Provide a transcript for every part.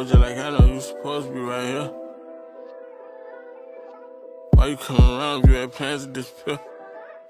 Know, just like I know you supposed to be right here. Why you coming around you had plans to disappear?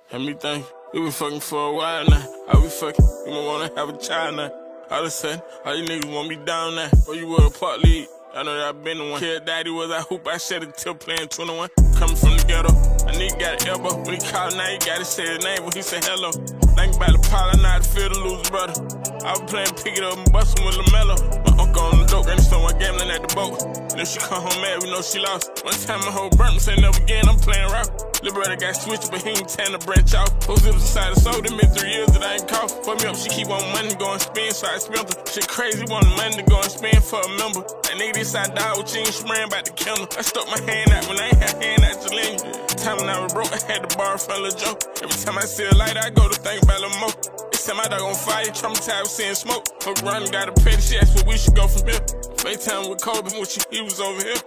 Had me think we been fucking for a while now. How we fucking? You might wanna have a child now. All of a sudden, all you niggas want me down now. Or you were a part lead. I know that I been the one. Kid daddy was I hoop, I shed it till playing 21. Coming from the ghetto, I nigga got an elbow. When he called now, he gotta say his name when he said hello. Think about the I know how to feel to lose brother. I was playing pick it up and bustin' with LaMelo. My uncle on the dope, and someone gambling at the boat. And if she come home mad, we know she lost. One time my whole burnt, say never again, I'm playing rock. Little brother got switched, but he ain't tan the branch out. Post it inside the soul, them been three years that I ain't caught. Fuck me up, she keep on money going spin, so I spent her. Shit crazy, want money to go and spend for a member. That nigga this I die with you ain't spraying about the killer. I stuck my hand out when I ain't had hand out to lean. Time when I was broke, I had to borrow from Lil Joe. Every time I see a light, I go to think about Lil Mo. Set my dog on fire, traumatized with seeing smoke. Fuck around got a petty, she asked where we should go from here. FaceTime with Kobe when she, he was over here.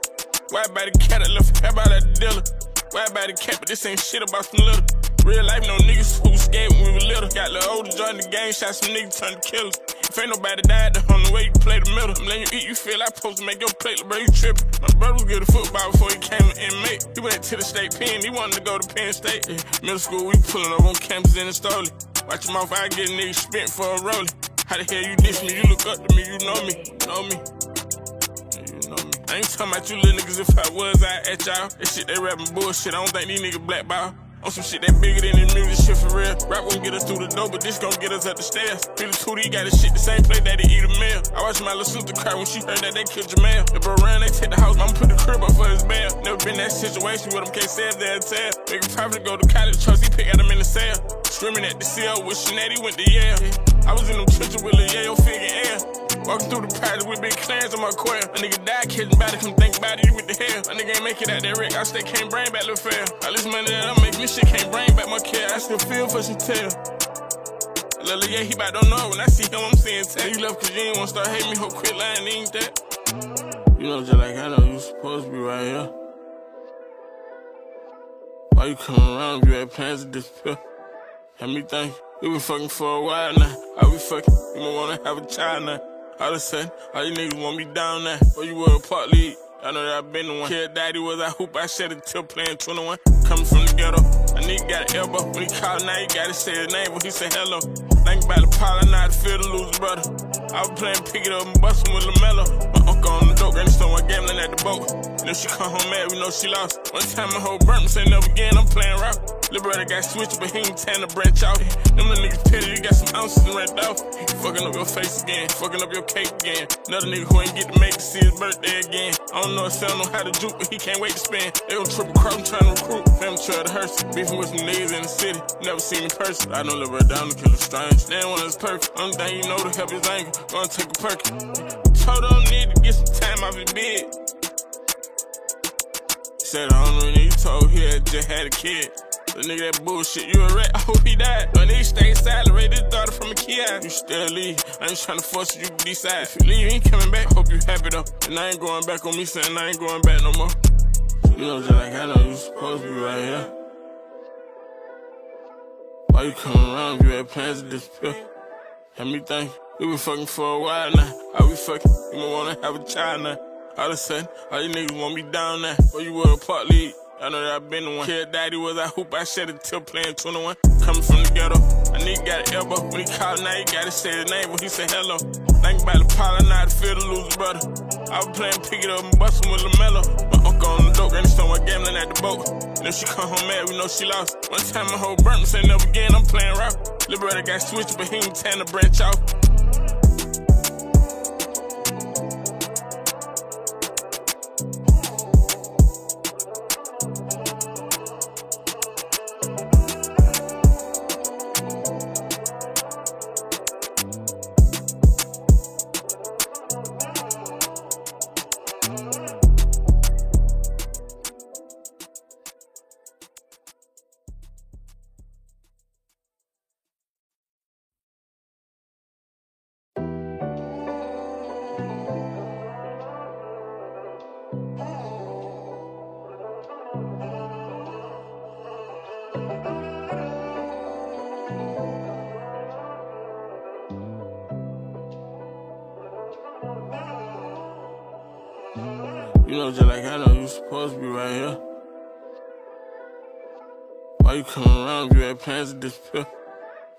Why about the cat I left, how about that dealer? Why about the cat, but this ain't shit about some little. Real life, no niggas who scared when we were little. Got little older, joined the game, shot some niggas, turned to killers. If ain't nobody died, the only way you play the middle. I'm letting you eat, you feel like supposed to make your plate, bro, you trippin'. My brother was good at football before he came an inmate. He went to the state pen, he wanted to go to Penn State. Yeah. Middle school, we pullin' up on campus in the Stoley. Watch your mouth, I get a nigga spent for a rollie. How the hell you diss me? You look up to me, you know me, know me. I ain't talking about you little niggas if I was, I at y'all. That shit they rapping bullshit, I don't think these niggas blackball. On some shit that bigger than the music shit for real. Rap won't get us through the door, but this gon' get us up the stairs. Billy Tootie got his shit the same place that he eat a meal. I watched my little sister cry when she heard that they killed Jamal. If around they take the house, I'ma put the crib up for his bail. Never been that situation with him, can't say if they'll tell. Make a profit go to college, trust he pick at him in the cell. Screaming at the cell with Sinead, went to Yale. I was in them trenches with Lil Yayo, figure air. Walking through the project with big clans on my quail. A nigga died catching body, come think about it, you with the hell. A nigga ain't make it out that wreck, I still can't bring back the fair. All this money that I make, this shit can't bring back my care. I still feel for some tail. Lil yeah, he about don't know. When I see him, I'm seeing tell you left cause you ain't wanna start hating me, hope quit lying, ain't that? You know, just like I know you supposed to be right here. Why you coming around if you had plans to disappear? Had me think we been fucking for a while now. Are we fucking? You might wanna have a child now. All of a sudden, all you niggas want me down there. Or you were a part lead. I know that I been the one. Kid daddy was I hoop, I shed it till playing 21. Coming from the ghetto, a nigga got an elbow. When he called now, he gotta say his name when he said hello. Think about the pile, I know how to feel the lose brother. I was playing pick it up and bustin' with LaMelo. My uncle on the dope, and someone gambling at the boat. And if she come home mad, we know she lost. One time my whole burnt, say never again, I'm playing rock. Little brother got switched, but he ain't tan the branch off. Them little niggas petty, you got some ounces and rent off. Fucking up your face again, fucking up your cake again. Another nigga who ain't get to make to see his birthday again. I don't know if son know how to juke, but he can't wait to spend. They gon' triple cross, I'm trying to recruit. Them trail to hearse, beefing with some niggas in the city. Never seen in person. I know little brother down to kill a strange. They one is perfect. Only thing you know to help his anger. Gonna take a perk. Told him need to get some time off his bed. Said I don't know, you told he had just had a kid. The nigga that bullshit, you a rat, I hope he died. But nigga stay to daughter from a kid. You still leave, I ain't trying to force you to decide. If you leave, you ain't coming back, hope you happy though. And I ain't going back on me saying I ain't going back no more. You know, just like I know you supposed to be right here. Why you coming around you had plans to disappear? Had me think we been fucking for a while now. Are we fucking? You wanna have a child now. All of a sudden, all you niggas want me down now. Or you were a part lead. I know that I've been the one. Kid daddy was I hoop, I shed it till playing 21. Coming from the ghetto, a nigga got an elbow. When he called now, he gotta say his name when he said hello. Think about the pile, I know how to feel to lose brother. I was playing pick it up and bustin' with LaMelo. My uncle on the dope, and someone gambling at the boat. And if she come home mad, we know she lost. One time my whole burnt, say never again, I'm playing rock. Little brother got switched, but he ain't tan the branch off. To disappear?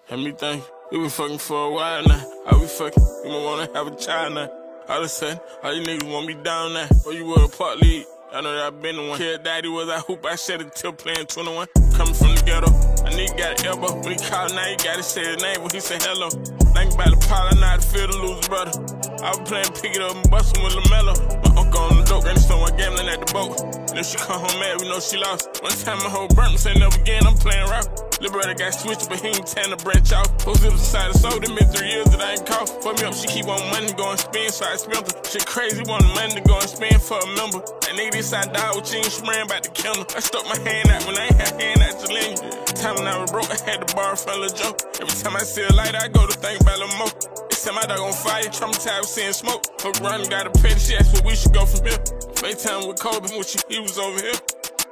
Had me think we been fucking for a while now. Are we fucking? You might wanna have a child now. All of a sudden, all you niggas want me down now. Or you were a part lead. I know that I been the one. Kid daddy was I hoop, I shed it till playing 21. Coming from the ghetto, I need got elbow. When he called now, he gotta say his name when he say hello. Think about the pile, I know how to feel brother. I was playing pick it up and bustin' with LaMelo. My uncle on the dope, and so I gambling at the boat. And if she come home mad, we know she lost. One time my whole burnt, say never again, I'm playing rock. Little brother got switched, but he ain't tan the branch off. Who's it inside the soul, them been three years that I ain't cough. Fuck me up, she keep on money going spin, so I spent her. Shit crazy, want money to go and spend for a member. That nigga this I died with jeans spraying about the killer. I stuck my hand out when I ain't had hand out to lean. Time when I was broke, I had to borrow from Lil Joe. Every time I see a light, I go to think about Lil Mo. This time I dog on fire, traumatized with seeing smoke. Hook run, got a petty, she asked where we should go from here. FaceTime with Kobe when she, he was over here.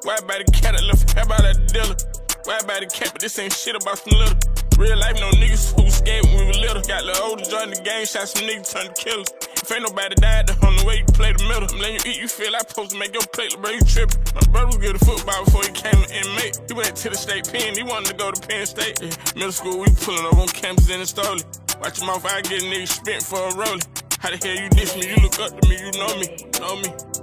Why by the cat, I left how about that dealer? Why by the cat, but this ain't shit about some little. Real life, no niggas who scared when we were little. Got little older, joined the game, shot some niggas, turned to killers. If ain't nobody died, the only way you play the middle. I'm letting you eat, you feel like supposed to make your plate, bro, you trippin'. My brother was good at football before he came an inmate. He went to the state pen, he wanted to go to Penn State. Yeah. Middle school, we pullin' up on campus in the Stoli. Watch your mouth, I get a nigga spent for a rollie. How the hell you diss me? You look up to me, you know me, know me.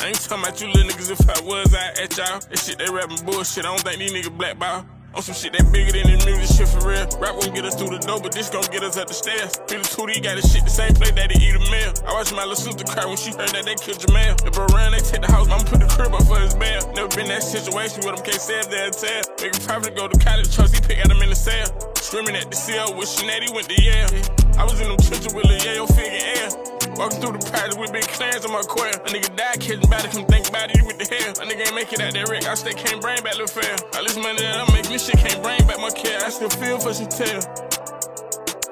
I ain't talking about you little niggas if I was, I at y'all. That shit they rapping bullshit, I don't think these niggas blackball. On some shit that bigger than the music shit for real. Rap won't get us through the door, but this gon' get us up the stairs. The 2D got his shit the same place that he eat a meal. I watched my little sister cry when she heard that they killed Jamal. If I run, they take the house, I'ma put the crib up for his bail. Never been that situation with him, can't say they'll tell. Make him probably go to college, trust he pick out him in the cell. Screaming at the cell with Sinead, went to Yale. I was in them trenches with Lil Yayo, figure air. Walking through the project with big clans on my coil. A nigga died catching body, come think about it, with the hell. A nigga ain't make it out that wreck, I still can't bring back the fair. All this money that I'm making, this shit can't bring back my care. I still feel for tail.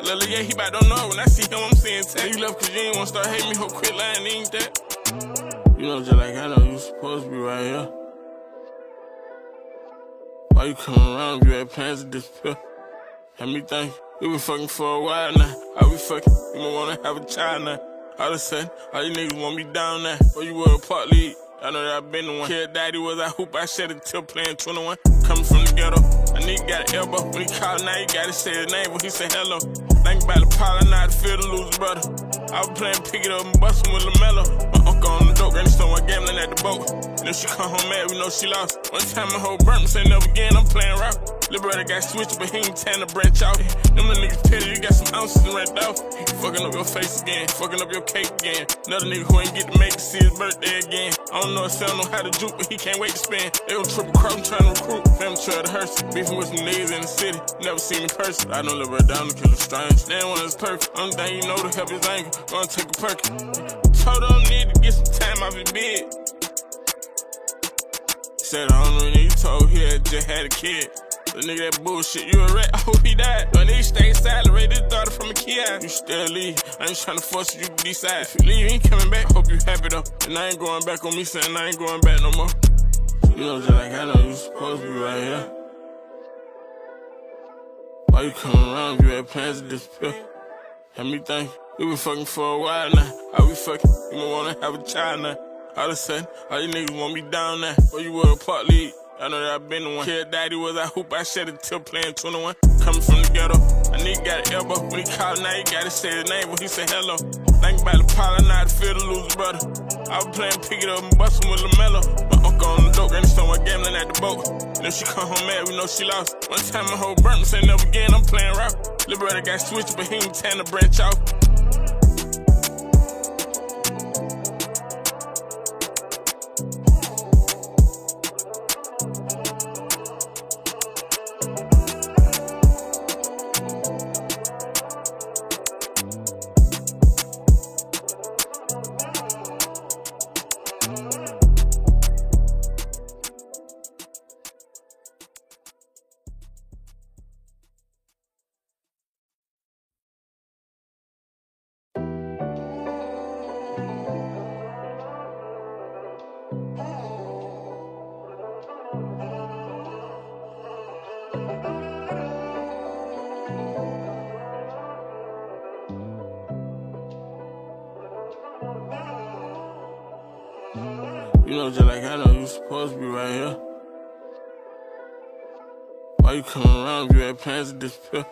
Lil yeah, he about don't know. When I see him, I'm seeing tell. You left cause you ain't wanna start hating me, hope quit lying, ain't that? You know, just like I know you supposed to be right here. Why you coming around you had plans to disappear? Had me think we been fucking for a while now. Are we fucking? You might wanna have a child now. Of a sudden, all you niggas want me down there. Or you were a part lead. I know that I been the one. Kid daddy was I hoop, I shed it till playing 21. Coming from the ghetto, a nigga got an elbow. When he called now, he gotta say his name when he say hello. Think about the pile, I know how to lose brother. I was playing pick it up and bustin' with LaMelo. My uncle on the dope, and so I gambling at the boat. If she come home mad, we know she lost. One time my whole burnt, say never again, I'm playing rock. Little brother got switched, but he ain't tan the branch out. Them little niggas petty, you got some ounces and rent off. Fucking up your face again, fucking up your cake again. Another nigga who ain't get to make to see his birthday again. I don't know if Sam know how to juke, but he can't wait to spend. They gon' triple cross, I'm trying to recruit. Fam trail to hearse, beefing with some niggas in the city. Never seen in person. I don't live right down to kill a strange. They ain't one that's perfect. Only thing you know to help his anger. Gonna take a perk. Told him need to get some time off his bed. Said I don't know, you told he had just had a kid. The nigga that bullshit, you a rat, I hope oh, he died. But nigga stay to daughter from a kid. You still leave, I ain't trying to force you to decide. If you leave, you ain't coming back, hope you happy though. And I ain't going back on me saying I ain't going back no more. You know, just like I know you supposed to be right here. Why you coming around you had plans to disappear? Had me think we been fucking for a while now. Are we fucking? You might wanna have a child now. All of a sudden, all you niggas want me down now. Or you were a part lead. I know that I been the one. Kid daddy was I hoop, I shed it till playing 21. Coming from the ghetto, a nigga got an elbow. When he called now, he gotta say his name when he say hello. Think about the pile, I how to feel to lose brother. I was playing pick it up and bustin' with LaMelo. On the dope, and so I gambling at the boat. And if she come home mad, we know she lost. One time my whole burnt, say never again, I'm playing rock. Liberator got switched, but he ain't tan the branch off. Know, just like I know you supposed to be right here. Why you coming around if you had plans to disappear?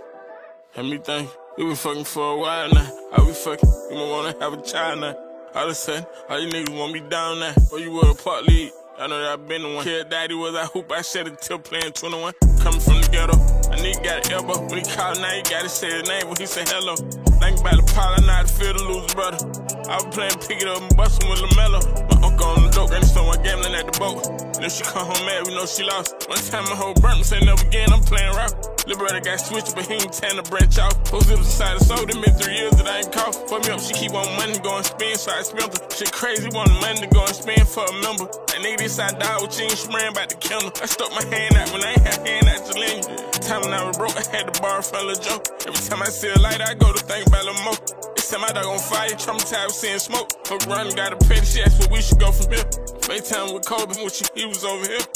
Had me think we been fucking for a while now. Are we fucking? You might wanna have a child now. All of a sudden, all you niggas want me down now. Or you were a part lead. I know that I been the one. Kid daddy was I hoop, I shed it till playing 21. Coming from the ghetto, a nigga got an elbow. When he called now, he gotta say his name when he say hello. Think about the I know how to feel to lose brother. I was playing pick it up and bustin' with LaMelo. My uncle on the dope, and so I gambling at the boat. And if she come home mad, we know she lost. One time my whole burnt me, say never again, I'm playing rock. Brother got switched, but he ain't trying to branch out. Post zips inside the soul, them been three years that I ain't caught. Fuck me up, she keep on money going spin, so I spent her. Shit crazy, want money to go and spend for a member. That nigga this I die with you, she ran about the kennel. I stuck my hand out when I ain't had hand out to lean. Time when I was broke, I had to borrow from Lil Joe. Every time I see a light, I go to think about Lil Mo. Set my dog on fire, traumatized with seeing smoke. Fuck run, got a petty shit, that's where we should go from here. FaceTime with Kobe, when she, he was over here.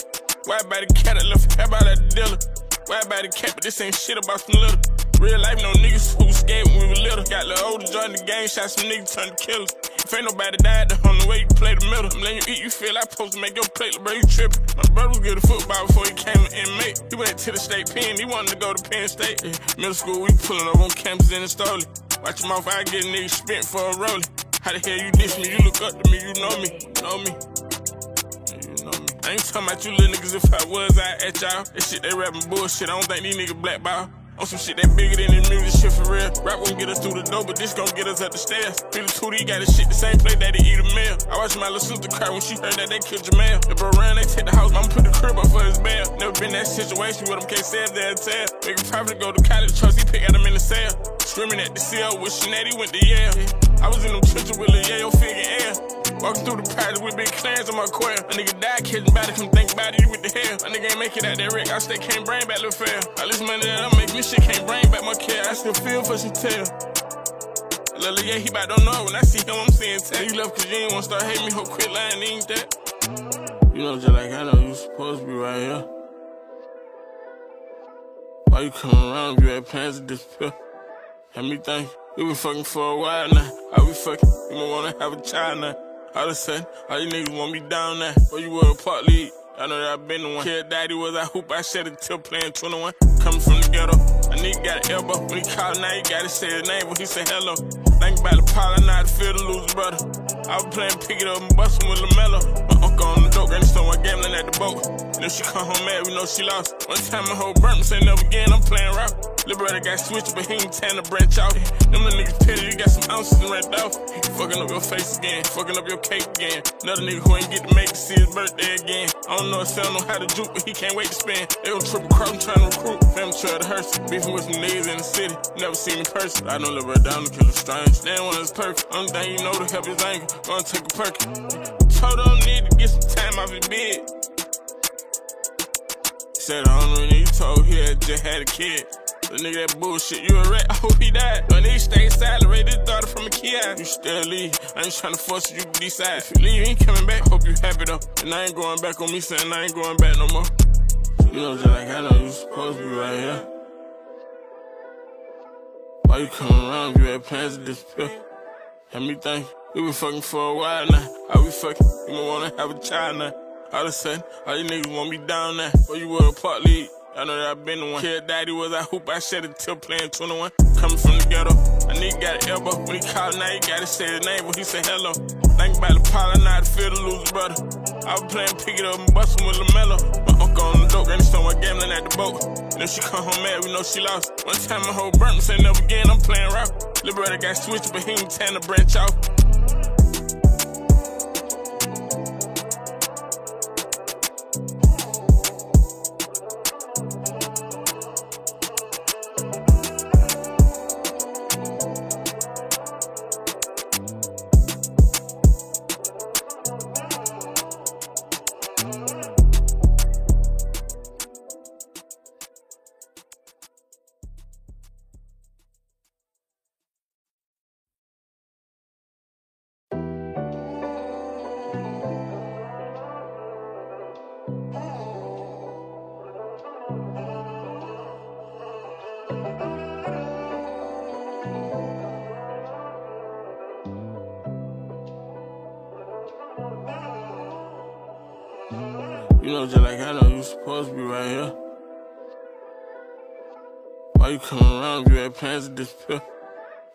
Why about the cat how about that dealer? Why about the cat, but this ain't shit about some little. Real life, no niggas who scared when we were little. Got little older, joined the game, shot some niggas, turned to killers. If ain't nobody died, the only way you play the middle. I'm letting you eat, you feel I supposed to make your plate, bro, you trippin'. My brother was good at football before he came an inmate. He went to the state pen, he wanted to go to Penn State. Yeah. Middle school, we pullin' up on campus in the stolen. Watch your mouth, I get niggas spent for a rolling. How the hell you diss me? You look up to me, you know me, know me. I ain't talking about you little niggas if I was, I at y'all. That shit they rapping bullshit, I don't think these niggas blackball. On some shit that bigger than the music shit for real. Rap won't get us through the door, but this gon' get us up the stairs. Feel the 2D got his shit the same place that he eat a meal. I watched my little sister cry when she heard that they killed Jamal. If around they take the house, I'ma put the crib up for his bail. Never been that situation with him, can't say if they'll tell. Profit go to college, trust he pick at him in the cell. Screaming at the cell with Sinead, went to Yale. I was in them trenches with Lil Yayo figure air. Walking through the project with big clans on my quail. A nigga died catching body, come think about it, you with the hell. A nigga ain't make it out that wreck, I still can't bring back little fair. All this money that I make, this shit can't bring back my care. I still feel for some tail. Lil yeah, he about don't know when I see him, I'm seeing tell you love cause you ain't wanna start hating me, hope quit lying, ain't that? You know, just like I know you supposed to be right here. Why you coming around if you had plans to disappear? Had me think we been fucking for a while now. Are we fucking? You might wanna have a child now. Of a sudden, all you niggas want me down there. Or you were a part lead. I know that I been the one. Kid daddy was I hoop, I shed it till playing 21. Coming from the ghetto, a nigga got an elbow. When he called now, he gotta say his name when he say hello. Think about the pile, I know how to feel to lose brother. I was playing pick it up and bustin' with LaMelo. My uncle on the dope, and so I gambling at the boat. And if she come home mad, we know she lost. One time my whole burnt me, say never again, I'm playing rock. Little brother got switched, but he ain't trying to branch out. Them little niggas petty, you you got some ounces and rent off. Fucking up your face again, fucking up your cake again. Another nigga who ain't get to make to see his birthday again. I don't know if son know how to juke, but he can't wait to spend. They gon' triple cross, I'm trying to recruit. Family trail to hearse, beefing with some niggas in the city. Never seen me person. I don't live right down to kill a strange. They one that's perfect. Only thing you know to help his anger. Gonna take a perk. Told him need to get some time off his bed. Said I don't know when he told he had just had a kid. The nigga that bullshit, you a rat, I hope he died. When he stay his daughter from a kid. You still leave, I ain't trying to force you to decide. If you leave, you ain't coming back, hope you happy though. And I ain't going back on me saying I ain't going back no more. You know, just like I know you supposed to be right here. Why you coming around you had plans to disappear? Had me think we been fucking for a while now. Are we fucking? You might wanna have a child now. All of a sudden, all you niggas want me down now. Or you were a part lead. I know that I've been the one. Kid daddy was I hoop, I shed it till playing 21. Coming from the ghetto, a nigga got an elbow. When he called now, he gotta say his name when he say hello. Think about the pile, I know feel to lose brother. I was playing pick it up and bustin' with LaMelo. My uncle on the dope, and so I gambling at the boat. And if she come home mad, we know she lost. One time my whole burnt say never again, I'm playing rock. Brother got switched, but he ain't trying to branch out. To disappear?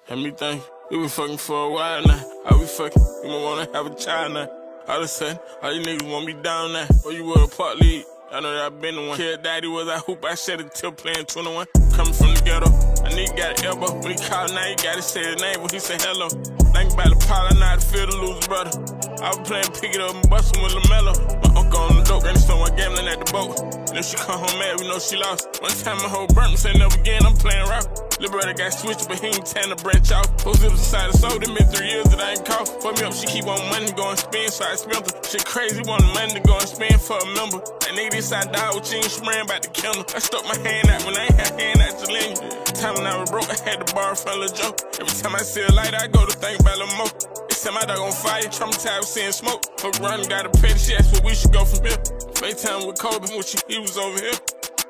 Had me think we been fucking for a while now. How we fucking? You might wanna have a child now. All of a sudden, all you niggas want me down now. Or you were a part lead. I know that I been the one. Kid daddy was I hoop, I shed it till playing 21. Coming from the ghetto, I need got an elbow. When he called now, he gotta say his name when he say hello. Think about the pile, I know how to feel to lose brother. I was playing pick it up and bustin' with LaMelo. My uncle on the dope, and stone while gambling at the boat. And if she come home mad, we know she lost. One time my whole burnt me, say never again, I'm playing. Little brother got switched, but he ain't tan to branch out. Those zips inside the soul, them been three years that I ain't caught. Fuck me up, she keep on money go and spend, so I spent her. Shit crazy, want money to go and spend for a member. That nigga this I die with you ain't spraying about the kennel. I stuck my hand out when I ain't had hand out to lean. Time when I was broke, I had to borrow from Lil Joe. Every time I see a light, I go to think about Lil Mo. Set my dog on fire, traumatized with seeing smoke. Fuck run, got a petty, she asked where we should go from here. FaceTime with Kobe when she, he was over here.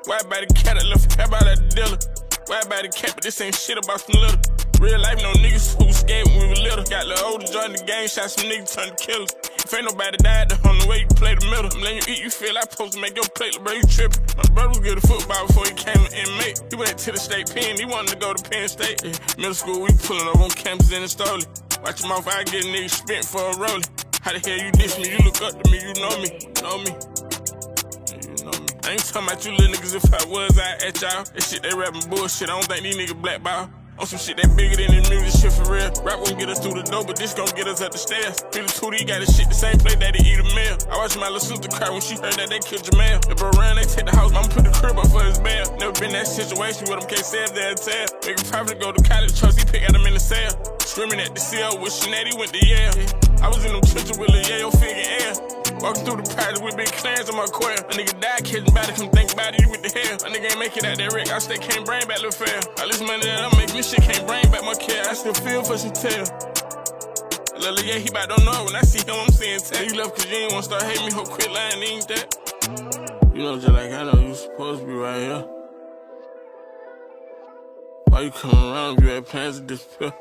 Why about the cat, I left how about that dealer? Why about the cat, but this ain't shit about some little. Real life, no niggas who scared when we were little. Got little older, joined the game, shot some niggas, turned to killers. If ain't nobody died, the only way you play the middle. I'm letting you eat, you feel like supposed to make your plate, bro, you trippin'. My brother was good at football before he came an inmate. He went to the state pen, he wanted to go to Penn State. Yeah. Middle school, we pullin' up on campus in the Stoley. Watch your mouth, I get a nigga spent for a rollie. How the hell you diss me? You look up to me, you know me, know me. You know me. I ain't talking about you little niggas if I was, I at y'all. That shit they rapping bullshit, I don't think these niggas blackball. On some shit that bigger than the music shit for real. Rap won't get us through the door, but this gon' get us up the stairs. Feel the 2D got his shit the same place that he eat a meal. I watched my little sister cry when she heard that they killed Jamal. If I ran, they take the house, mama put the crib up for his bail. Never been that situation with him, can't say if they'll tell. Nigga probably go to college, trust he pick out him in the cell. Screaming at the cell with Sinead, went to Yale. I was in them trenches with Lil Yayo, figure air. Walking through the project with big clans on my quail. A nigga died catching body, come think about it, you with the hell. A nigga ain't make it out that wreck, I still can't bring back little fair. All this money that I'm making, this shit can't bring back my care. I still feel for some tail. Lil yeah, he about don't know. When I see him, I'm seeing tell. You left cause you ain't wanna start hating me, hope quit lying, ain't that? You know, just like I know you supposed to be right here. Why you coming around if you had plans to disappear?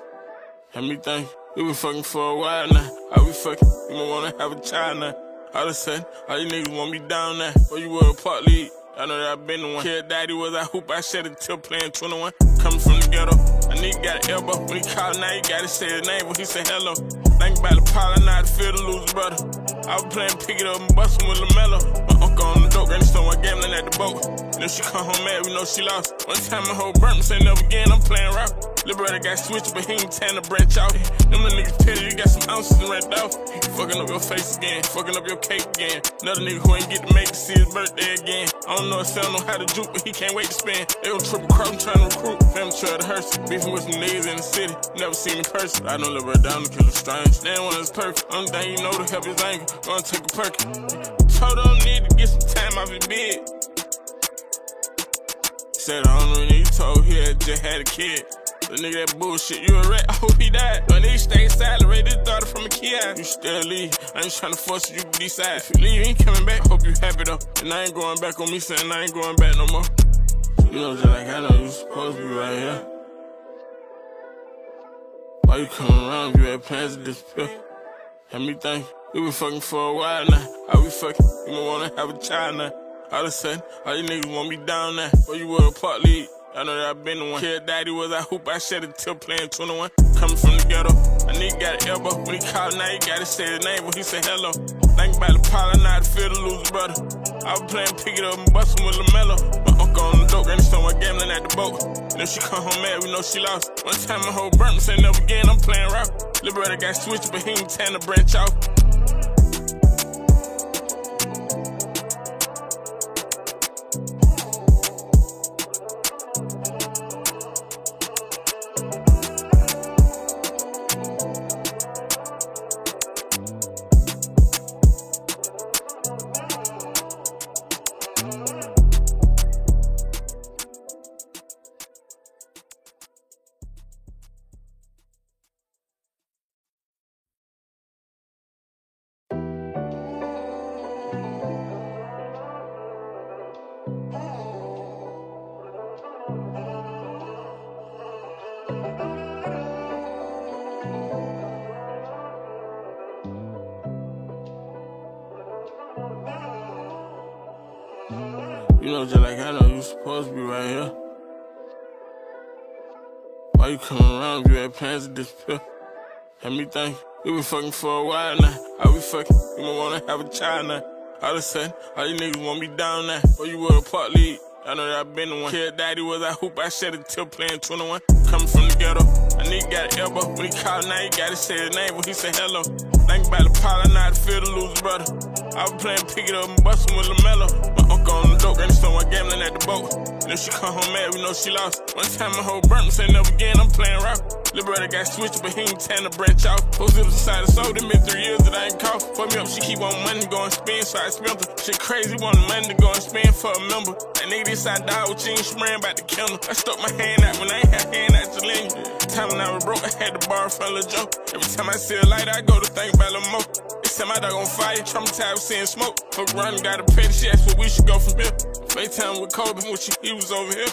Had me think we been fucking for a while now. How we fucking? You might wanna have a child now. Of a sudden, all you niggas want me down there. Or you were a part lead. I know that I been the one. Kid daddy was I hoop, I shed it till playing 21. Coming from the ghetto, a nigga got an elbow. When he called now, he gotta say his name when he say hello. Think about the pile, I how to feel to lose brother. I was playing pick it up and bustin' with LaMelo. My uncle the dope, and stone gambling at the boat. And if she come home mad, we know she lost. One time my whole burnt me, say never again, I'm playing rock. Brother got switched, but he ain't tan to branch out. Them little niggas pity, you you got some ounces rent off. Fucking up your face again, fucking up your cake again. Another nigga who ain't get to make to see his birthday again. I don't know if son know how to juke, but he can't wait to spend. They gon' triple cross, I'm trying to recruit. Fam trail to Hearst, beefing with some niggas in the city. Never seen in person. I don't down to kill a strange. They one is perfect. Only thing you know to help his anger. Gonna take a perk. Told him need to get some time off his bed. Said I don't really told he had just had a kid. The nigga that bullshit, you a rat, I hope oh, he died. But nigga stay his daughter from a kid. You still leave, I ain't tryna force you to decide. If you leave, you ain't coming back, hope you happy though. And I ain't going back on me saying I ain't going back no more. You know, just like I know you supposed to be right here. Why you coming around you had plans to disappear? Had me think we been fucking for a while now. How we fucking? You wanna have a child now. All of a sudden, all you niggas want me down now. Or you were a part lead. I know that I've been the one. Kid daddy was I hoop, I shed it till playing 21. Coming from the ghetto, I nigga got an elbow. When he called now, he gotta say his name when he say hello. Think about the pile, I know to feel to lose brother. I was playing pick it up and bustin' with LaMelo. My uncle on the dope, stone while gambling at the boat. And if she come home mad, we know she lost. One time my whole burnt say never again, I'm playing rock. Brother got switched, but he ain't tan to branch out. You coming around you had plans to disappear? Had me think we been fucking for a while now. Are we fucking? You might wanna have a child now. All of a sudden, all you niggas want me down now. Or you were a part lead. I know that I been the one. Kid daddy was I hoop, I shed it till playing 21. Coming from the ghetto, a nigga got an elbow. When he called now, he gotta say his name when he say hello. Think about the pile, I know how to feel the loser brother. I was playing pick it up and bustin' with LaMelo. Uncle on the dope, and someone gambling at the boat. And if she come home mad, we know she lost. One time my whole burnt, say never again, I'm playing. Little brother got switched, but he ain't tan the branch off. Post zips inside the soul, them been three years that I ain't caught. Fuck me up, she keep on money going spin, so I spent her. Shit crazy, want money to go and spend for a member. That nigga this I die with you ain't spraying about the kennel. I stuck my hand out when I ain't had hand out to lean. Time when I was broke, I had to borrow from Lil Joe. Every time I see a light, I go to think about Lil. Set my dog on fire, traumatized seeing smoke. Fuck run, got a petty, she asked where we should go from here. FaceTime with Kobe when she, he was over here.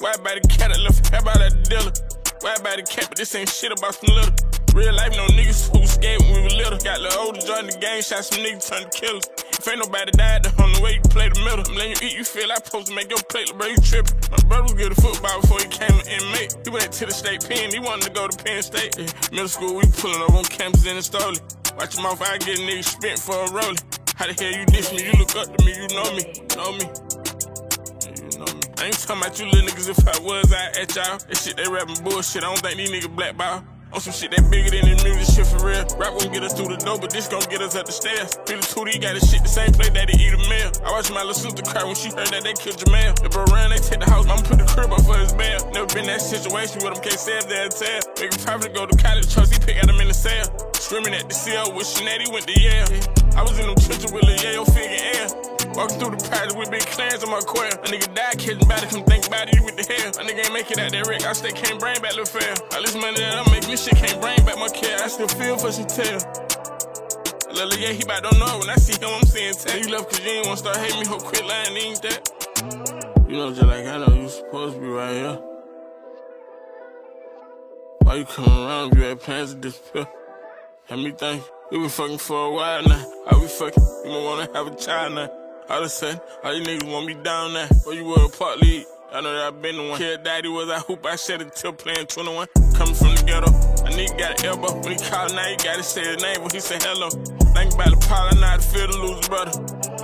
Why about the cat, I left, how about that dealer? Why about the cat, but this ain't shit about some little. Real life, no niggas who scared when we were little. Got little older, joined the game, shot some niggas, turned to killers. If ain't nobody died, the only way you play the middle. I'm letting you eat, you feel like supposed to make your plate, bro, you trippin'. My brother was good at football before he came an inmate. He went to the state pen, he wanted to go to Penn State. Yeah. Middle school, we pullin' up on campus in the stolen. Watch your mouth, I get a nigga spent for a rolling. How the hell you diss me? You look up to me, you know me, know me. You know me. I ain't talking about you little niggas if I was, I at y'all. That shit they rapping bullshit, I don't think these niggas blackball. On some shit that bigger than the music shit for real. Rap won't get us through the door, but this gon' get us up the stairs. Feel the 2D got his shit the same place that they eat a meal. I watched my little sister cry when she heard that they killed Jamal. If ran, they take the house, I'ma put the crib up for his bail. Never been that situation with him, can't say if they'll. Make a profit go to college, trust he pick out him in the cell. Screaming at the CO, wishing that he went to Yale. I was in them trenches with Lil Yayo figure air. Walking through the project with big clans on my quail. A nigga died catching body, come think about it, you with the hell. A nigga ain't make it out that wreck, I still can't bring back Lil Fair. All this money that I'm making, this shit can't bring back my care. I still feel for some tell. Lil yeah, he about don't know when I see him, I'm seeing tell. You love cause you ain't wanna start hating me, ho, quit lying, ain't that? You know, just like I know you supposed to be right here. Why you coming around if you had plans to disappear? Had me think we been fucking for a while now. Are we fucking? You might wanna have a child now. Of a sudden, all you niggas want me down there, Or you were a part lead. I know that I been the one. Kid daddy was I hoop, I shed it till playing 21. Coming from the ghetto, a nigga got an elbow. When he called now, he gotta say his name when he say hello. Think about the pile, I know how to feel the loser brother.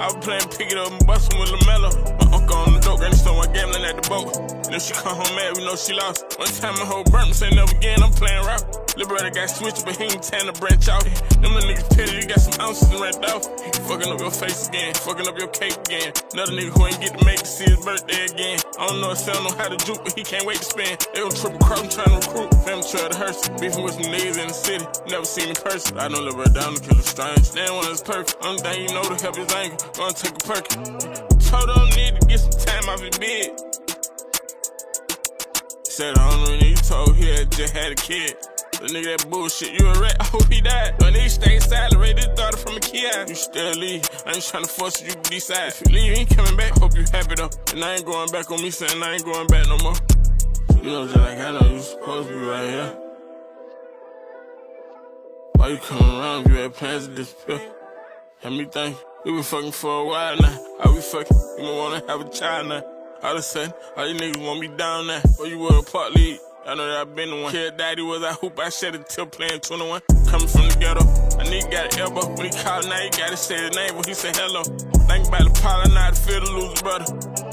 I was playing pick it up and bustin' with LaMelo. My uncle on the dope, and someone gambling at the boat. If she come home mad, we know she lost. One time my whole burnt, say never again, I'm playing rock. Brother got switched, but he ain't tan the branch out. Them little niggas petty, you got some ounces and rent off. Fucking up your face again, fucking up your cake again. Another nigga who ain't get to make to see his birthday again. I don't know if Sal know how to juke, but he can't wait to spend. They gon' triple cross, I'm trying to recruit. Family trail to hearse, beefing with some niggas in the city. Never seen in person. I know little brother down to kill a strange. They ain't one that's perfect. Only thing you know to help his anger. Gonna take a perk. Told him need to get some time off his bed. Said I don't really need told he had just had a kid. The nigga that bullshit, you a rat, I hope oh, he died. But nigga stay thought it from a kid. You still leave, I ain't trying to force you to decide. If you leave, you ain't coming back, hope you happy though. And I ain't going back on me saying I ain't going back no more. You know, just like I know you supposed to be right here. Why you coming around you had plans to disappear? Had me think we been fucking for a while now. Are we fucking? You might wanna have a child now. All of a sudden, all you niggas want me down now. But you were a part lead. I know that I've been the one. Kid daddy was I hoop, I shed it till playing 21. Coming from the ghetto, a nigga got an elbow. When he called now, he gotta say his name when he say hello. Think about the pile, I how to feel the loser brother.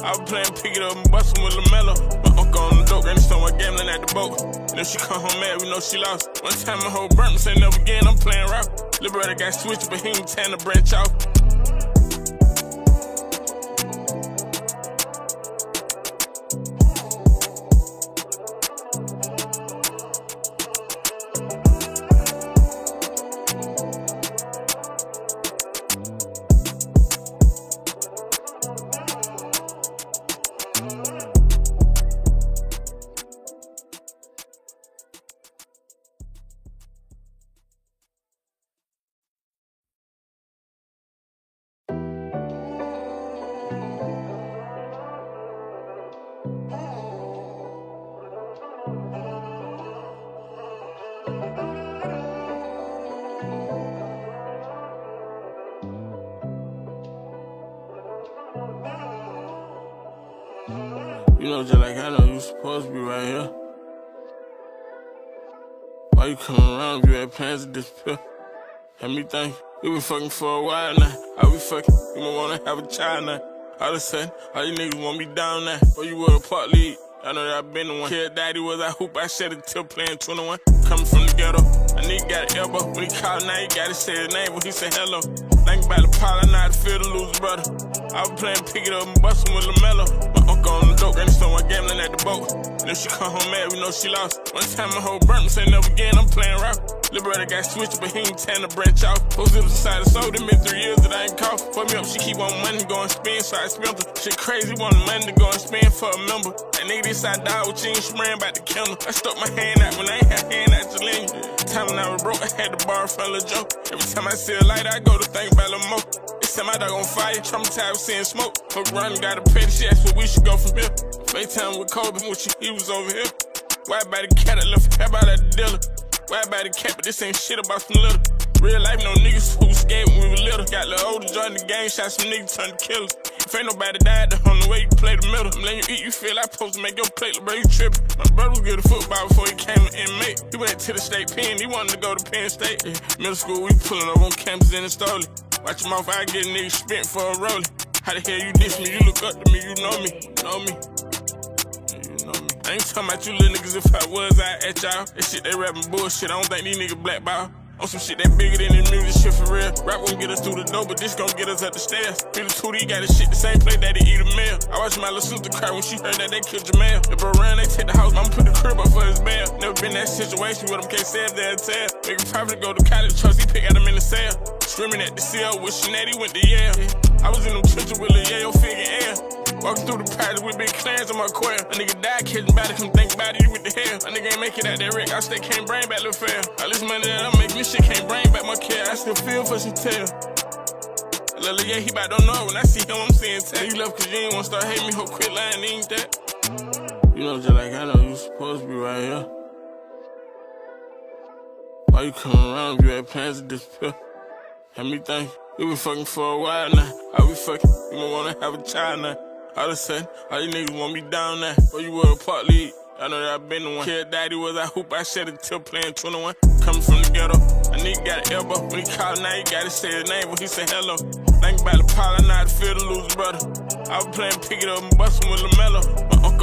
I was playing pick it up and bustin' with LaMelo. My uncle on the dope, and someone gambling at the boat. And if she come home mad, we know she lost. One time my whole burnt, say never again, I'm playing rock. Little brother got switched, but he ain't tan the branch off. know, just like I know you supposed to be right here. Why you coming around if you had plans to disappear? Had me think we been fucking for a while now. How we fucking? You might wanna have a child now. All of a sudden, all you niggas want me down now. Or you were a part lead. I know that I've been the one. Kid daddy was I hoop, I shed it till playing 21. Coming from the ghetto, I nigga got an elbow. When he called now, he gotta say his name when he say hello. Think about the pile, I know how to feel the loser, brother. I was playing pick it up and bustin' with LaMelo. Uncle on the dope, and someone gambling at the boat. And if she come home mad, we know she lost. One time my whole burnt me, say never again, I'm playing rock. Brother got switched, but he ain't trying to branch out. Posted beside the soul, them been three years that I ain't caught. Fuck me up, she keep on money, going spin, so I spent her. Shit crazy, want money to go and spend for a member. That nigga this I die with you ain't spraying about the kennel. I stuck my hand out when I ain't had hand out to lean. Time when I was broke, I had to borrow from Lil Joe. Every time I see a light, I go to think about Lil Mo. Set my dog on fire, traumatized with seeing smoke. Fuck run, got a petty, she asked where we should go from here. FaceTime with Kobe when she, he was over here. Why about the cat, I left how about that dealer? Why about the cat, but this ain't shit about some little. Real life, no niggas who was scared when we were little. Got little older, joined the game, shot some niggas, turned to killers. If ain't nobody died, the only way you play the middle. I'm letting you eat, you feel like supposed to make your plate, bro, you trippin'. My brother was good at football before he came an inmate. He went to the state pen, he wanted to go to Penn State. Yeah. Middle school, we pullin' up on campus in the stolen. Watch your mouth, I get a nigga spent for a rolling. How the hell you diss me? You look up to me, you know me, know me. You know me. I ain't talking about you little niggas if I was, I at y'all. That shit they rapping bullshit, I don't think these niggas blackball. On some shit that bigger than the music shit for real. Rap won't get us through the door, but this gon' get us up the stairs. Feel the 2D got his shit the same place that he eat a meal. I watched my little sister cry when she heard that they killed Jamal. If I run, they take the house, I'ma put the crib up for his bail. Never been that situation with him, can't say if they'll tell. Make a profit to go to college, trust he pick at him in the cell. Screaming at the CO with Shanetti went to Yale. I was in them trenches with Lil Yayo figure air. Walking through the practice with big clans on my quail. A nigga died catching body, come think about it, you with the hell. A nigga ain't make it out that wreck, I still can't bring back the fair. All this money that I'm making, this shit can't bring back my care. I still feel for tail. Lil yeah, he about don't know when I see him, I'm seeing tell you left cause you ain't wanna start hating me, hope quit lying, ain't that? You know, just like I know you supposed to be right here. Why you coming around if you had plans to disappear? Had me think we been fucking for a while now. How we fucking? You might wanna have a child now. All of a sudden, all you niggas want me down now. Or you were a part lead. I know that I been the one. Kid daddy was I hoop, I shed it till playing 21. Coming from the ghetto, a nigga got an elbow. When he called now, he gotta say his name when he say hello. Think about the pile, I know how to feel the loser, brother. I was playing pick it up and bustin' with LaMelo. My uncle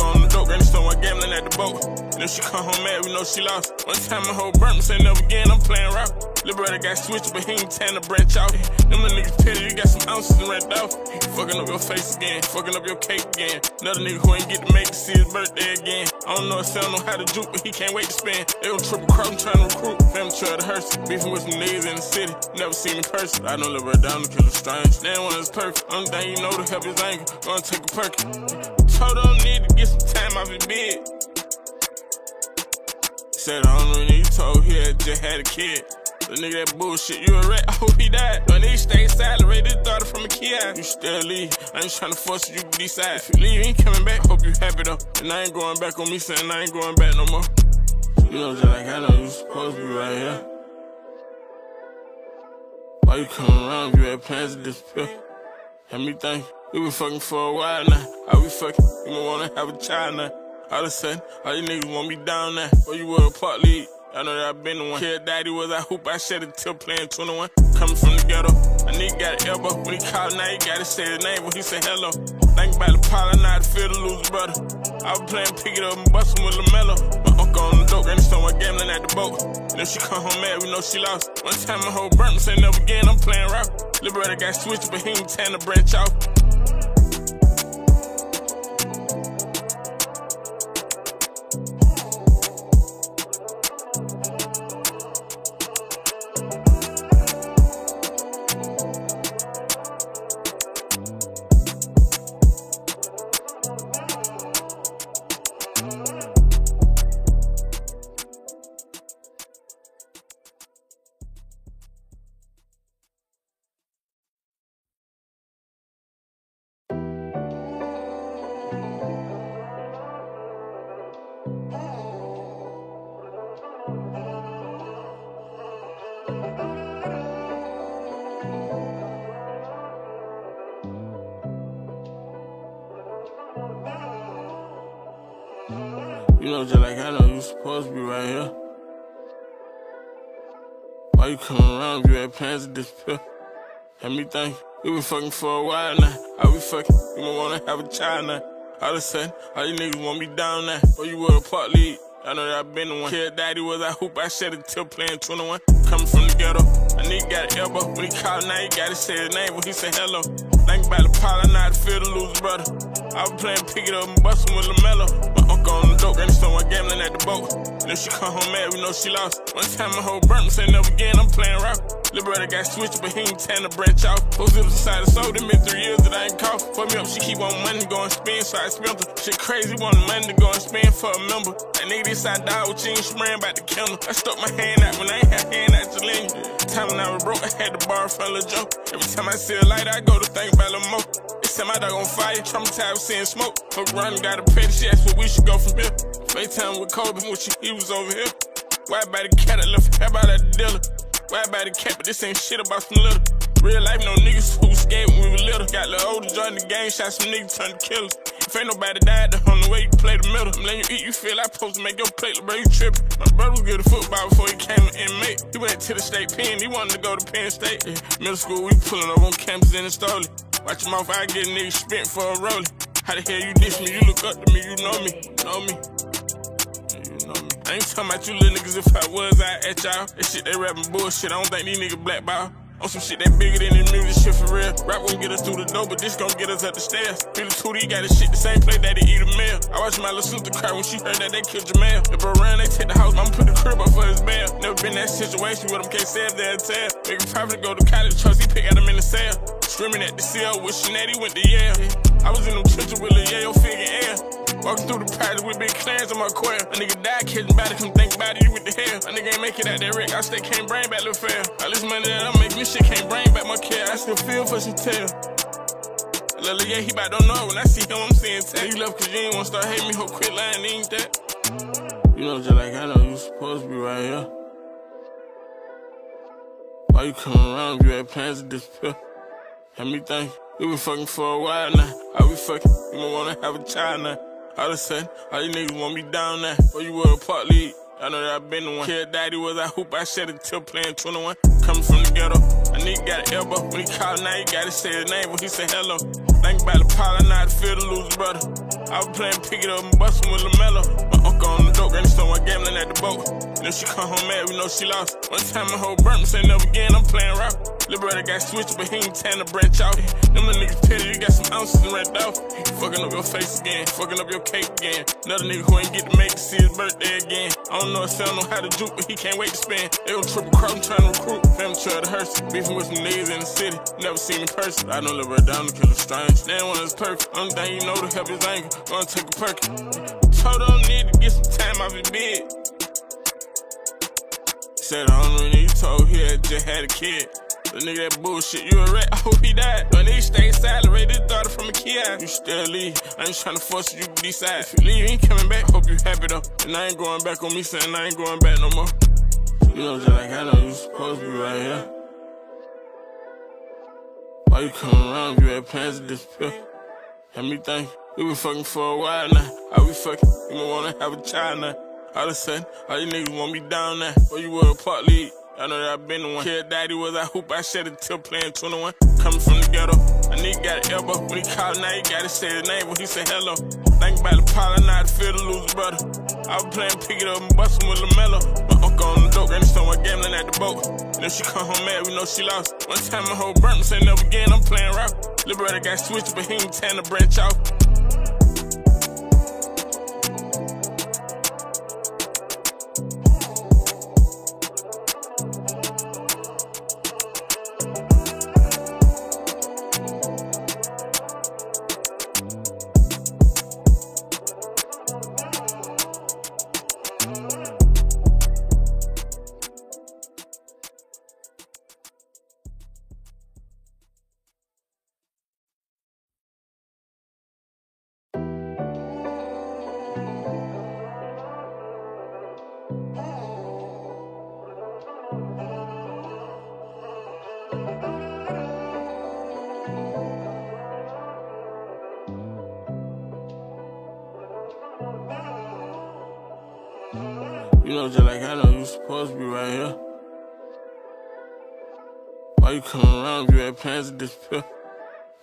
granny stone, I gambling at the boat. And if she come home mad, we know she lost. One time my whole burnt me, say never again, I'm playing rock. Brother got switched, but he ain't trying to branch out. Them little niggas petty, you you got some ounces and rent off. Fucking up your face again, fucking up your cake again. Another nigga who ain't get to make to see his birthday again. I don't know if son know how to juke, but he can't wait to spend. They gon' triple cross, I'm trying to recruit. Them trail to hearse, beefing with some niggas in the city. Never seen in person. I know brother down to kill a strange. They one is perfect. Only thing you know to help his anger. Gonna take a perk. Told him need to get some time off his bed. Said I don't know you told he had just had a kid. The nigga that bullshit, you a rat, I hope he died. But nigga stay to thought it from a kid. You still leave, I ain't trying to force you to decide. If you leave, you ain't coming back, hope you happy though. And I ain't going back on me saying I ain't going back no more. You know, just like I know you supposed to be right here. Why you coming around you had plans to disappear? Had me think we been fucking for a while now. How we fucking? You might wanna have a child now. All of a sudden, all you niggas want me down now. Or you were a part lead. I know that I've been the one. Kid daddy was I hoop, I shed it till playing 21. Coming from the ghetto, a nigga got an elbow. When he called now, he gotta say his name when he say hello. Think about the pile, I know how to feel the loser, brother. I was playing pick it up and bustin' with LaMelo. My uncle on the dope, granny stone, I gambling at the boat. And if she come home mad, we know she lost. One time my whole burnt say never again, I'm playing rock. Brother got switched, but he ain't trying to branch out. Think we been fucking for a while now. Are we fucking? You might wanna have a child now. All of a sudden, all you niggas want me down now. Or you were a part lead. I know that I've been the one. Kid daddy was I hoop, I shed it till playing 21. Coming from the ghetto, I nigga got an elbow. When he called now, he gotta say his name when he say hello. Think about the pile, I know how to feel to lose brother. I was playing pick it up and bustin' with LaMelo. My uncle on the dope, and someone gambling at the boat. And if she come home mad, we know she lost. One time my whole burnt, say never again, I'm playing rock. Little brother got switched, but he ain't tan the branch off. Post zips inside the soul, them been three years that I ain't caught. Fuck me up, she keep on money going spin, so I spent her. Shit crazy, want money to go and spend for a member. That nigga this I die with jeans spraying about the kennel. I stuck my hand out when I ain't had hand out to lend lean. Time when I was broke, I had to borrow from Lil Joe. Every time I see a light, I go to think about Lil Mo. They set my dog on fire, traumatized with seeing smoke. Fuck running, got a petty shit, that's where we should go from here. FaceTime with Kobe when she, he was over here. Why by the cat, I left hair about at the dealer. Why by the cat, but this ain't shit about some little. Real life, no niggas who scared when we were little. Got little older, joined the game, shot some niggas, turned to killers. If ain't nobody died, the only way you play the middle. I'm letting you eat, you feel I supposed to make your plate, bro, you trippin'. My brother was good at football before he came an inmate. He went to the state pen, he wanted to go to Penn State. Yeah. Middle school, we pullin' up on campus in the stolen. Watch your mouth, I get a nigga spent for a rolling. How the hell you diss me? You look up to me, you know me, know me. I ain't talking about you little niggas if I was, I at y'all. That shit, they rapping bullshit. I don't think these niggas blackball. On some shit that bigger than the music shit for real. Rap won't get us through the door, but this gon' get us up the stairs. The 2D got his shit the same place that he eat a meal. I watched my little sister cry when she heard that they killed Jamal. If I ran, they take the house, I'ma put the crib up for his bail. Never been that situation with him, can't say they'll tell. Nigga probably go to college, trust he pick out him in the cell. Screaming at the CO with Sinead, went to Yale. I was in them trenches with Lil Yayo figure air. Walking through the project with big clans on my coil. A nigga died catching body, come think about it, you with the hell. A nigga ain't make it out that Rick, I still can't bring back Lil Fair. All this money that I'm making, this shit can't bring back my care. I still feel for some tail. Lil yeah, he about don't know when I see him, I'm seeing tell. You left cause you ain't wanna start hating me, hope quit lying, ain't that? You know, just like I know you supposed to be right here. Why you coming around if you had plans to disappear? Had me think we been fucking for a while now. Are we fucking? You might wanna have a child now. Of a sudden, all you niggas want me down there, Or you were a part lead. I know that I been the one. Kid daddy was I hoop, I shed it till playing 21. Coming from the ghetto, a nigga got an elbow. When he called now, he gotta say his name when he say hello. Think about the pile, I know how to feel the lose brother. I was playing pick it up and bustin' with LaMelo. My dope, and gambling at the boat. And she come home mad, we know she lost. One time my whole burnt, say never again, I'm playing. Little brother got switched, but he ain't tan the branch out. Them little niggas petty, you got some ounces and rent off. Fucking up your face again, fucking up your cake again. Another nigga who ain't get to make to see his birthday again. I don't know if Phil know how to juke, but he can't wait to spend. They gon' triple cross, I'm trying to recruit. Family trail to Hearst, beefing with some niggas in the city. Never seen in person. I don't down to kill a strange. They one is perfect. Only thing you know to help his anger. Gonna take a perk. Told him need to get some time off his bed. Said I don't really told he had just had a kid. The nigga that bullshit, you a rat, I hope oh, he died. But nigga stay this daughter from a kid. You still leave, I ain't trying to force you to decide. If you leave, you ain't coming back, hope you happy though. And I ain't going back on me saying I ain't going back no more. You know, just like I know you supposed to be right here. Why you coming around you had plans to disappear? Had me think we been fucking for a while now. I we fucking? You wanna have a child now. All of a sudden, all you niggas want me down now. Or you were a part lead. I know that I been the one. Kid daddy was I hoop, I shed it till playing 21. Coming from the ghetto, a nigga got an elbow. When he called now, he gotta say his name when he say hello. Think about the pile, I know feel to lose brother. I was playing pick it up and bustin' with LaMelo. My uncle on the dope, and someone gambling at the boat. And if she come home mad, we know she lost. One time my whole burnt, say never again, I'm playing rock. Liberator got switched, but he ain't tan the branch off. Know, just like I know you supposed to be right here. Why you coming around if you had plans to disappear?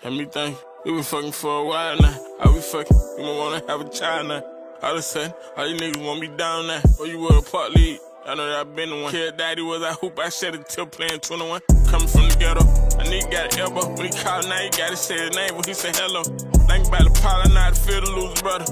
Had me think we been fucking for a while now. I we fucking? You might wanna have a child now. All of a sudden, all you niggas want me down now. Or you were a part lead. I know that I been the one. Kid daddy was I hoop, I shed it till playing 21. Coming from the ghetto, a nigga got an elbow. When he called now, he gotta say his name when he say hello. Think about the pile, I know how to feel the loser brother.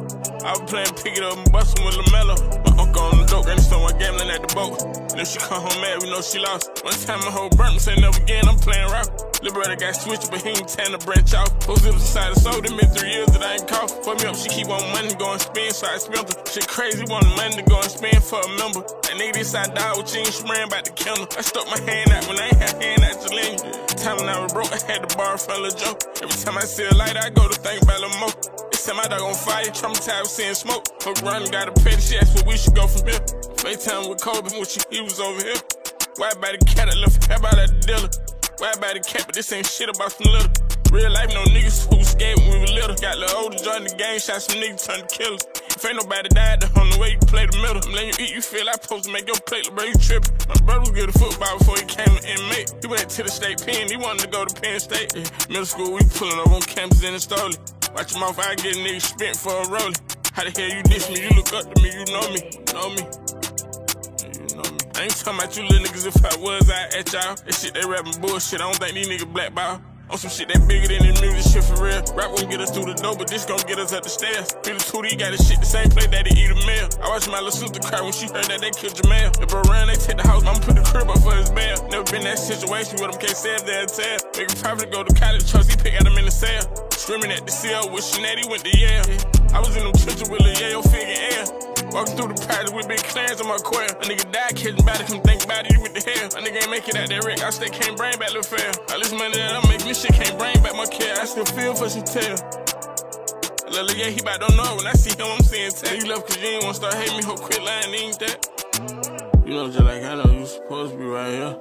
I was playing pick it up and bustin' with LaMelo. Uncle on the dope, and someone gambling at the boat. And if she come home mad, we know she lost. One time my whole burnt say never again, I'm playing rock. Liberator got switched, but he ain't trying to branch out. Post zips inside the soul, them been three years that I ain't caught. Fuck me up, she keep on money going spin, so I spent her. Shit crazy, want money to go and spend for a member. That nigga this I die with she ran about the counter. I stuck my hand out when I ain't had hand out to lean. Time when I was broke, I had to borrow from Lil Joe. Every time I see a light, I go to think about Mo. Set my dog on fire, traumatized seeing smoke. Fuck run, got a petty, she asked where we should go from here. FaceTime with Kobe when she, he was over here. White body cat, I left, how about that dealer? Why about the cat, but this ain't shit about some little. Real life, no niggas who scared when we were little. Got little older, joined the game, shot some niggas, turned to killers. If ain't nobody died, the only way you play the middle. I'm letting you eat, you feel like supposed to make your plate, bro, you trippin'. My brother was good at football before he came an inmate. He went to the state pen, he wanted to go to Penn State. Yeah. Middle school, we pullin' up on campus in the stolen. Watch your mouth, I get niggas spent for a rolling. How the hell you diss me? You look up to me, you know me, know me. I ain't talking about you little niggas if I was out at y'all. That shit they rapping bullshit. I don't think these niggas blackball. On some shit that bigger than the music shit for real. Rap won't get us through the door, but this gon' get us up the stairs. Billy Tootie got his shit the same place that he eat a meal. I watched my little sister cry when she heard that they killed Jamal. If around they take the house, I'ma put the crib up for his bail. Never been that situation with him, can't say if they'll tell. Make a profit go to college, trust he pick out him in the cell. Screaming at the cell with Sinead, went to Yale. I was in them trenches with Lil Yayo figure air. Walking through the project with big clans on my quail. A nigga died catching body, come think about it, you with the hell. A nigga ain't make it out that wreck, I still can't bring back the fair. All this money that I make, this shit can't bring back my care. I still feel for some tail. Lil' yeah, he about don't know when I see him, I'm seeing tell you love cause you ain't wanna start hating me, hope quit lying, ain't that? You know, just like I know you supposed to be right here.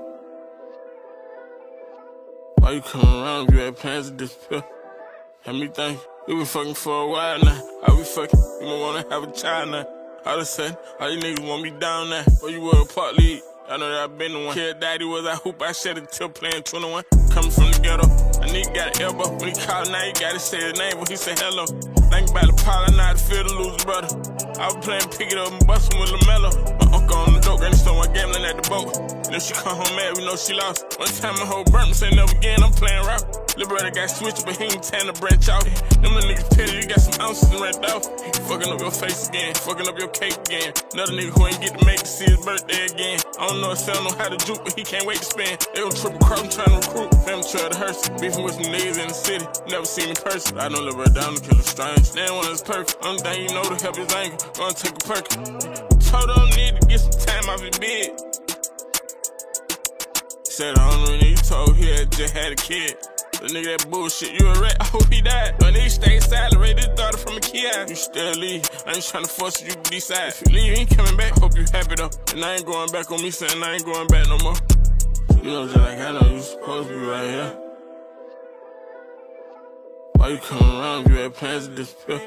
Why you coming around if you had plans to disappear? Had me think we been fucking for a while now. Are we fucking? You might wanna have a child now. Of a sudden, all you niggas want me down there. Or you were a part lead. I know that I been the one. Kid daddy was I hoop, I shed it till playing 21. Coming from the ghetto, a nigga got an elbow. When he called now, he gotta say his name when he say hello. Think about the pile, I know how to feel the loser brother. I was playing pick it up and bustin' with LaMelo. My uncle on the dope, and someone gambling at the boat. And if she come home mad, we know she lost. One time my whole burnt say never again, I'm playing rock. Little brother got switched, but he ain't trying to branch out. Them little niggas petty, you got some ounces and rent off. Fucking up your face again, fucking up your cake again. Another nigga who ain't get to make to see his birthday again. I don't know if Sal know how to juke, but he can't wait to spend. They gon' triple cross, I'm trying to recruit. Family trail to hearse. Beefing with some niggas in the city. Never seen me person. I don't live right down to kill a strange. Stand one is perfect. Only thing you know to help his anger. Gonna take a perk. Told him need to get some time off his bed. Said I don't know, he told he had just had a kid. The nigga that bullshit, you a rat, I hope he died. But nigga stay to daughter from a kid. You still leave, I ain't trying to force you to decide. If you leave, you ain't coming back, hope you happy though. And I ain't going back on me saying I ain't going back no more. You know, just like I know you supposed to be right here. Why you coming around you had plans to disappear?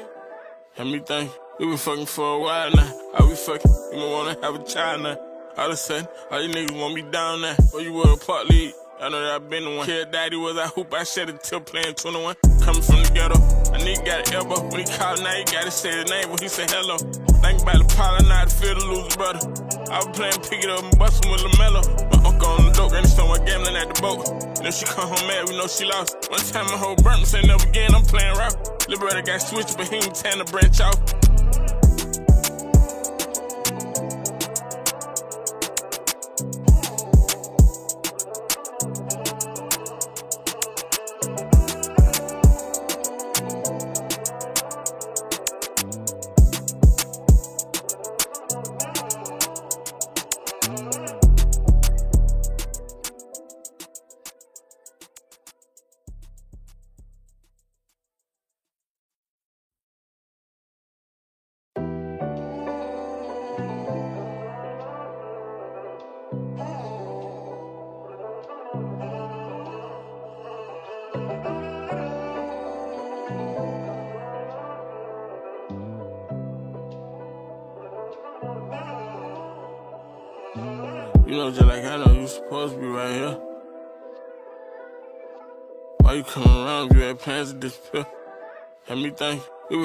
Had me think we been fucking for a while now. Are we fucking? You might wanna have a child now. All of a sudden, all you niggas want me down now. Or you were a part lead. I know that I've been the one. Kid daddy was I hoop, I shed it till playing 21. Coming from the ghetto, a nigga got an elbow. When he called now, he gotta say his name when he say hello. Think about the pile, I know feel the loser brother. I was playing pick it up and bustin' with LaMelo. My uncle on the dope, and someone gambling at the boat. And if she come home mad, we know she lost. One time my whole burnt say never again, I'm playing rock. Brother got switched, but he ain't trying to branch out.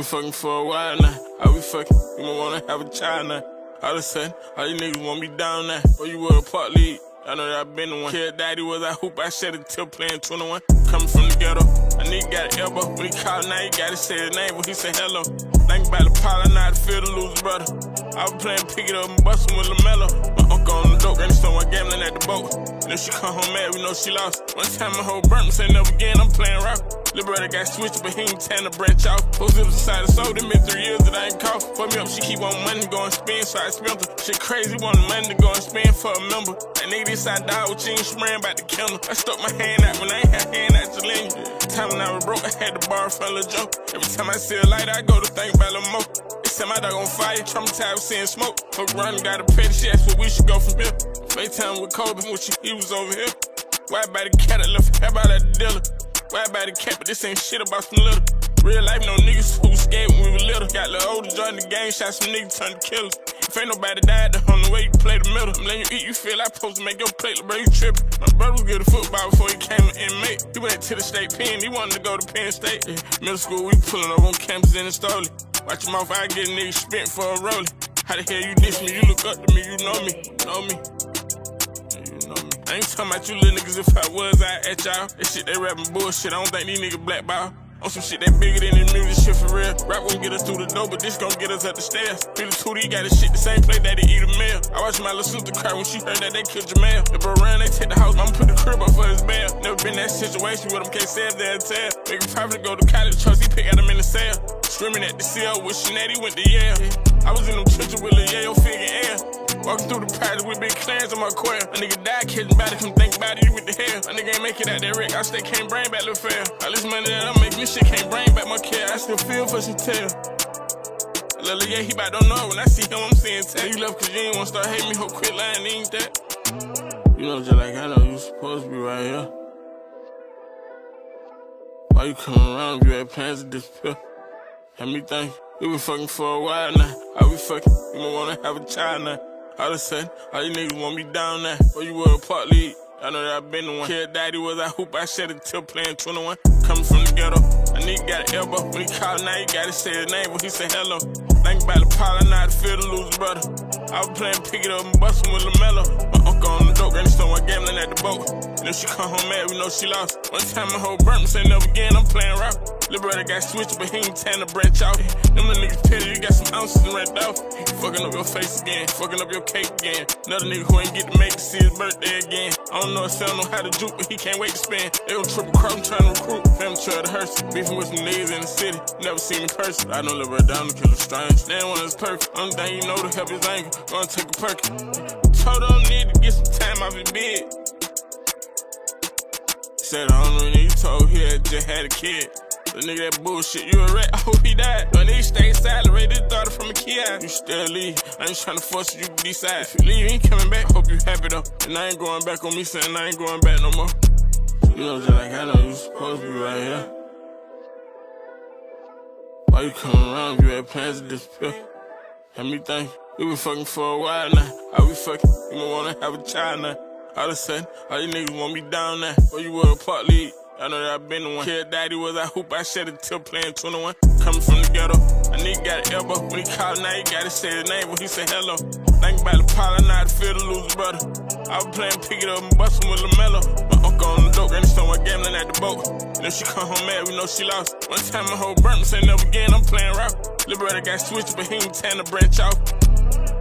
Fucking for a while now. Are we fucking? You might wanna have a child now. All of a sudden, all you niggas want me down now. Or you were a part lead. I know that I been the one. Kid daddy was I hoop, I shed it till playing 21. Coming from the ghetto, I nigga got an elbow. When he called now, he gotta say his name when he say hello. Think about the pile, I know how to feel to lose brother. I was playing pick it up and bustin' with LaMelo. My uncle on the dope, and so I gambling at the boat. And if she come home mad, we know she lost. One time my whole burnt, say never again, I'm playing rock. Little brother got switched, but he ain't tan to branch out. Post it beside the soul, them in three years that I ain't caught. Fuck me up, she keep on money, go and spend, so I spent her. Shit crazy, want money to go and spend for a member. That nigga this I died with jeans spraying about the kennel. I stuck my hand out when I ain't had hand out to lean. Time when I was broke, I had to borrow from a joke. Every time I see a light, I go to think about a more. They set my dog on fire, traumatized with seeing smoke. Fuck around got a petty shit, that's where we should go from here. FaceTime with Kobe when she, he was over here. Why by the cat, I left about at the dealer. Why by the cat, but this ain't shit about some little. Real life, no niggas who was scared when we were little. Got little older, joined the game, shot some niggas, turned to killers. If ain't nobody died, the on the way you play the middle. I'm letting you eat, you feel I supposed to make your plate, bro, you trippin'. My brother was good at football before he came an inmate. He went to the state pen, he wanted to go to Penn State. Yeah. Middle school, we pullin' up on campus in the Stoley. Watch your mouth, I get a nigga spent for a rollie. How the hell you diss me? You look up to me, you know me, know me. I ain't talking about you little niggas if I was, I at y'all. That shit they rapping bullshit, I don't think these niggas blackball. On some shit that bigger than the music shit for real. Rap won't get us through the door, but this gon' get us up the stairs. Billy Tootie got his shit the same place that he eat a meal. I watched my little sister cry when she heard that they killed Jamal. If I ran, they take the house, I'ma put the crib up for his bail. Never been that situation with him, can't say if they'll tell. Make a profit go to college, trust, he pick out him in the cell. Screaming at the cell with Sinead, went to Yale. I was in them trenches with Lil Yayo figure air. Walking through the project with big clans on my quail. A nigga died catching body, come think about it, you with the hell. A nigga ain't make it out that wreck, I still can't bring back the fair. All this money that I'm making, this shit can't bring back my care. I still feel for some tail. Lil yeah, he about don't know. When I see him, I'm seeing tell. You left cause you ain't wanna start hating me, ho, quit lying, ain't that? You know, just like I know you supposed to be right here. Why you coming around you had plans to disappear? Had me think we been fucking for a while now. Are we fucking? You might wanna have a child now. A sudden, all you niggas want me down there, Or you were a part lead. I know that I been the one. Kid daddy was I hoop, I shed it till playing 21. Coming from the ghetto, a nigga got an elbow. When he called now, he gotta say his name when he say hello. Think about the pile, I know how to feel to lose brother. I was playing pick it up and bustin' with LaMelo. Uncle on the gambling at the boat. And if she come home mad, we know she lost. One time my whole burnt, say never again, I'm playing rock. Brother got switched, but he ain't tan to branch out. Them little niggas petty, you you got some ounces and rent off. Fucking up your face again, fucking up your cake again. Another nigga who ain't get to make to see his birthday again. I don't know if Sam know how to juke, but he can't wait to spend. They gon' triple cross, I'm trying to recruit. Fam try to hearse, beefing with some niggas in the city. Never seen in person. I don't down to kill a strange. Stand one is perfect. Only thing you know to help his anger. Gonna take a perk. Told him bed. Said I don't know nigga told he had just had a kid. The nigga that bullshit, you a rat, I hope he died. But nigga stay ready to daughter from a kid. You still leave, I ain't trying to force you to decide. If you leave, you ain't coming back, hope you happy though. And I ain't going back on me saying I ain't going back no more. You know, just like I know you supposed to be right here. Why you coming around you had plans to disappear? Had me think we been fucking for a while now. Are we fucking? You wanna have a child now. All of a sudden, all you niggas want me down now. Or you were a part lead. I know that I been the one. Kid daddy was I hoop, I shed it till playing 21. Coming from the ghetto, a nigga got an elbow. When he called now, he gotta say his name when he say hello. Think about the pile, I know how feel to lose brother. I was playing pick it up and bustin' with LaMelo. My uncle on the dope, and so I gambling at the boat. And if she come home mad, we know she lost. One time my whole burnt, say never again, I'm playing rock. Brother got switched, but he ain't tan to branch out.